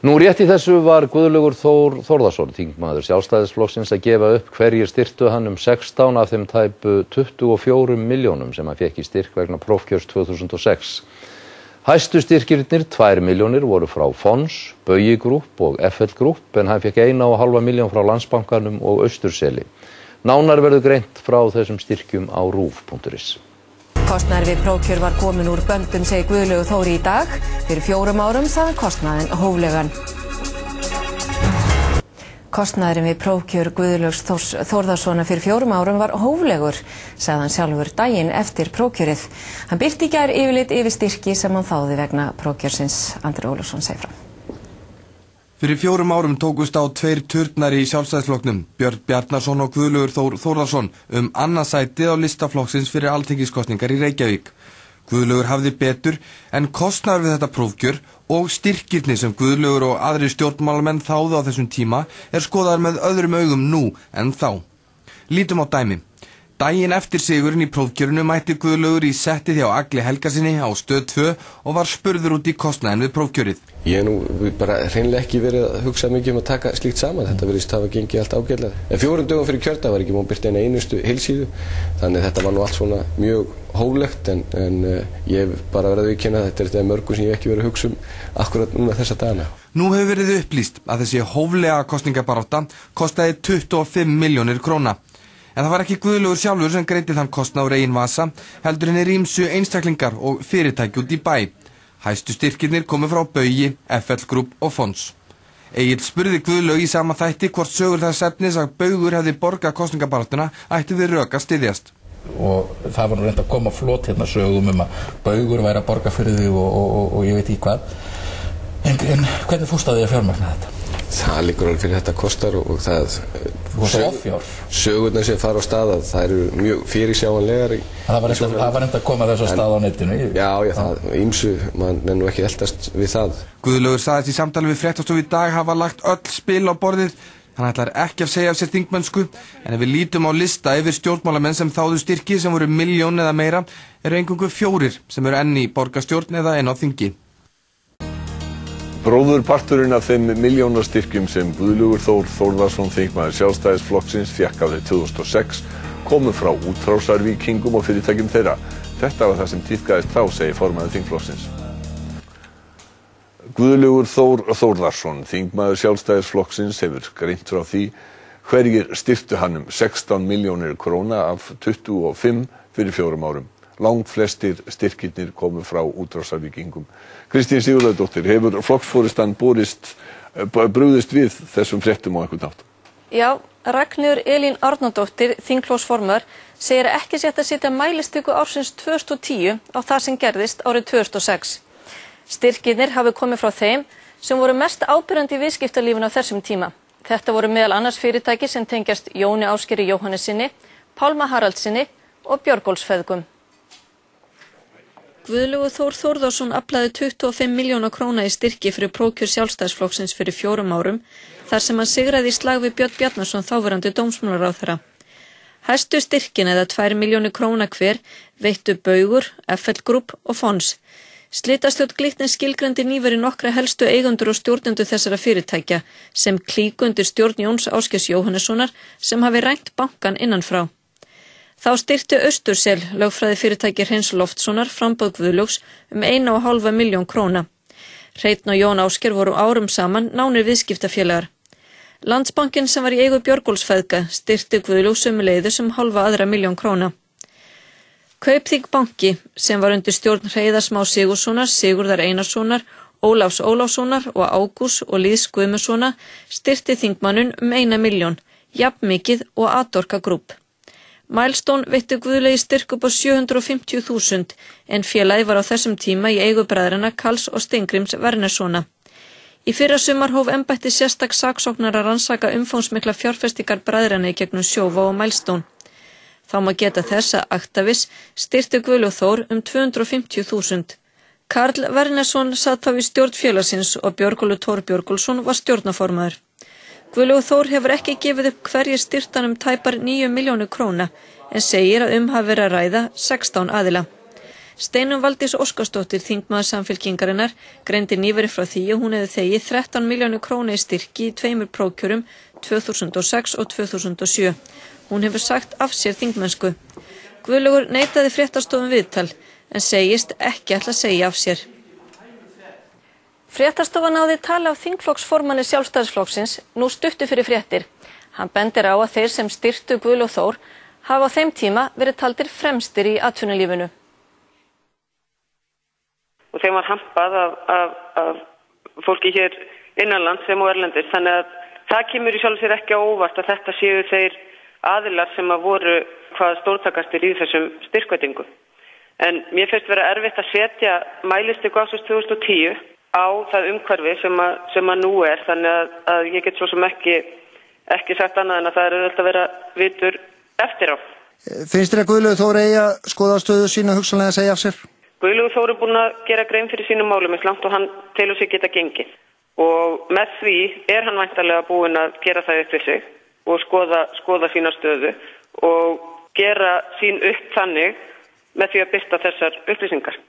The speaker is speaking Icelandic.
Nú rétt í þessu var Guðlugur Þór Þórðarsson, þingmaður sjálfstæðisflokksins að gefa upp hverjir styrtu hann um 16 af þeim tæpu 24 miljónum sem hann fekk í styrk vegna prófkjörs 2006. Hæstu styrkirnir, 2 miljónir, voru frá Fons, Bögi Grúp og FL Grúp en hann fekk 1,5 miljón frá Landsbankanum og Östurseli. Nánar verður greint frá þessum styrkjum á rúf.is. Kostnæður við prókjör var komin úr böndum segi Guðlaugur Þóri í dag. Fyrir fjórum árum saðan kostnæðin hóflegan. Kostnæðurinn við prókjör Guðlaugs Þórðarssona fyrir fjórum árum var hóflegur, sagðan sjálfur daginn eftir prókjörið. Hann byrti í gær yfirleitt yfir styrki sem hann þáði vegna prókjörsins. Andri Ólusson segi frá. Fyrir fjórum árum tókust á tveir turnar í sjálfstæðisflokknum, Björn Bjarnason og Guðlugur Þór Þórðarsson, um annarsætið á listaflokksins fyrir alltingiskostningar í Reykjavík. Guðlugur hafði betur en kostnar við þetta prófgjör og styrkirni sem Guðlugur og aðri stjórnmálamenn þáðu á þessum tíma er skoðar með öðrum augum nú en þá. Lítum á dæmi. Dægin eftir sigurinn í prófkjörinu mætti Guðlaugur í setti þjá Agli Helgarsinni á stöð 2 og var spurður út í kostnæðin við prófkjörið. Ég hef nú bara hreinlega ekki verið að hugsa mikið um að taka slíkt saman. Þetta verðist hafa gengið allt ágjörlega. En fjórum dögum fyrir kjörta var ekki múin byrta eina einustu heilsíðu. Þannig þetta var nú allt svona mjög hóflegt en, en uh, ég hef bara verið að viðkynna þetta er þetta mörgum sem ég hef ekki verið að hugsa um akkurat núna þessa dagana. Nú hefur verið upplýst að þessi hóflega kostningabaráta kostiði 25 miljónir króna. En það var ekki Guðlugur sjálfur sem greiti þann kostna úr eigin vasa, heldur henni rýmsu einstaklingar og fyrirtæki út í bæ. Hæstu styrkirnir komu frá Bögi, FL Group og Fons. Egil spurði Guðlug í sama þætti hvort sögur þess efnis að Bögur hefði borgað kostningabaratuna ætti við röka stiðjast. Og það var reynd að koma flott hérna sögum um að Bögur væri að borga fyrir þig og, og, og, og ég veit ekki hvað. En, en hvernig fórst að því að fjármagna þetta? það líkur alveg fyrir þetta kostar og það sög, sögurnar sem fara á stað að það eru mjög fyrirsjáanlegar það var enda að koma þess að stað á netinu já, já, það, ímsu, mann er nú ekki eldast við það. Guðlaugur saðist í samtali við fréttastofu í dag hafa lagt öll spil á borðið. Hann ætlar ekki að segja af sér þingmennsku en ef við lítum á lista yfir stjórnmálamenn sem þáðu styrki sem voru miljón eða meira eru einhverju fjórir sem eru enni í borgastjórn eða enn á þingi Bróðurparturinn af þeim miljónastyrkjum sem Guðlugur Þór Þórðarsson þingmaður sjálfstæðisflokksins árið 2006 komu frá útrásarvíkingum og fyrirtækjum þeirra. Þetta var það sem týðgæðist þá, segir formaður þingflokksins. Guðlugur Þór Þórðarsson, þingmaður sjálfstæðisflokksins, hefur greint frá því hverjir styrtu hann um 16 miljónir króna af 25 fyrir fjórum árum langt flestir styrkirnir komu frá útrásarvíkingum. Kristín Sigurðardóttir, hefur flokksfóristan borist, eh, brúðist við þessum fréttum á einhvern nátt? Já, Ragnur Elín Arnaldóttir, þinglósformar, segir ekki sétt að setja mælistöku ársins 2010 á það sem gerðist árið 2006. Styrkirnir hafi komið frá þeim sem voru mest ábyrjandi í viðskiptalífun á þessum tíma. Þetta voru meðal annars fyrirtæki sem tengjast Jóni Áskeri Jóhannesinni, Pálma Haraldsinni og Björgólfsfeðgum. Guðlugu Þór Þórðarsson aflaði 25 miljóna króna í styrki fyrir prókjur sjálfstæðsflokksins fyrir fjórum árum þar sem hann sigraði í slag við Björn Bjarnason þáverandi dómsmálar á þeirra. Hæstu styrkin eða 2 miljónu króna hver veittu Baugur, FL Group og Fons. Slitastjórn Glittin skilgrandi nýveri nokkra helstu eigundur og stjórnendu þessara fyrirtækja sem klíkundir stjórn Jóns Áskes Jóhannessonar sem hafi rænt bankan innanfrá. Þá styrti Östursel, lögfræði fyrirtæki Hreins Loftssonar, frambóð Guðljóks um 1,5 miljón króna. Reitn og Jón Ásker voru árum saman nánir viðskiptafélagar. Landsbankin sem var í eigu Björgólsfæðka styrti Guðljóks um leiðu sem halva aðra miljón króna. Kaupþing banki sem var undir stjórn Reyðarsmá Sigurssonar, Sigurðar Einarssonar, Óláfs Óláfssonar og Ágús og Lýðs Guðmurssona styrti þingmannun um eina miljón, jafn mikið og Adorka grúp. Mælstón veitti Guðlegi styrk upp á 750.000 en félagi var á þessum tíma í eigubræðrana Kals og Stengrims Vernessona. Í fyrra sumar hóf ennbætti sérstak saksóknar að rannsaka umfónsmikla fjárfestikar bræðrana í gegnum sjófa og Mælstón. Þá maður geta þess að Aktavis styrti Guðlegu Þór um 250.000. Karl Vernesson satt þá í stjórn félagsins og Björgólu Tór Björgólfsson var stjórnaformaður. Guðlúð Þór hefur ekki gefið upp hverji styrtan um tæpar 9 miljónu króna en segir að um hafi verið að ræða 16 aðila. Steinum Valdís Óskarsdóttir, þingmaður samfélkingarinnar, greindi nýveri frá því að hún hefði þegið 13 miljónu krónu í styrki í tveimur prókjörum 2006 og 2007. Hún hefur sagt af sér þingmennsku. Guðlugur neytaði fréttastofum viðtal en segist ekki ætla að segja af sér. Fréttastofa náði tala af þingflokksformanni sjálfstæðisflokksins nú stuttu fyrir fréttir. Hann bendir á að þeir sem styrtu Guðlug Þór hafa á þeim tíma verið taldir fremstir í atvinnulífinu. Og þeim var hampað af, af, af fólki hér innanlands sem og erlendir. Þannig að það kemur í sjálf sér ekki á óvart að þetta séu þeir aðilar sem að voru hvað stórtakastir í þessum styrkvætingum. En mér finnst vera erfitt að setja mælistu gásust 2010 á það umhverfi sem að, sem að nú er. Þannig að, að ég get svo sem ekki, ekki sagt annað en að það er auðvitað að vera vitur eftir á. Finnst þér að Guðlaugur Þór eigi að skoða stöðu sína hugsanlega að segja af sér? Guðlaugur Þór er búin að gera grein fyrir sínum málum eins langt og hann telur sig geta gengið. Og með því er hann væntalega búin að gera það upp við sig og skoða, skoða sína stöðu og gera sín upp þannig með því að byrsta þessar upplýsingar.